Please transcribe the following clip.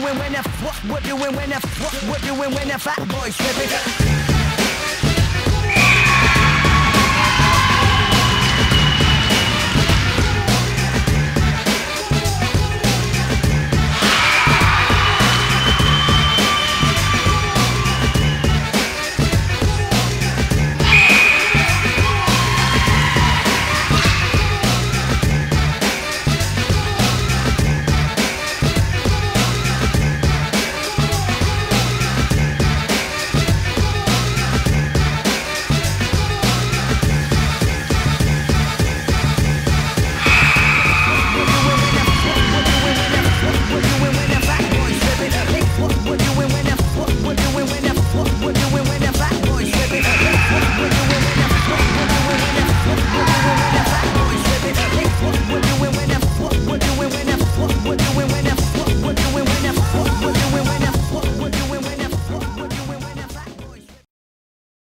doing when I what we're doing when I what we're doing when I fat boys slipping.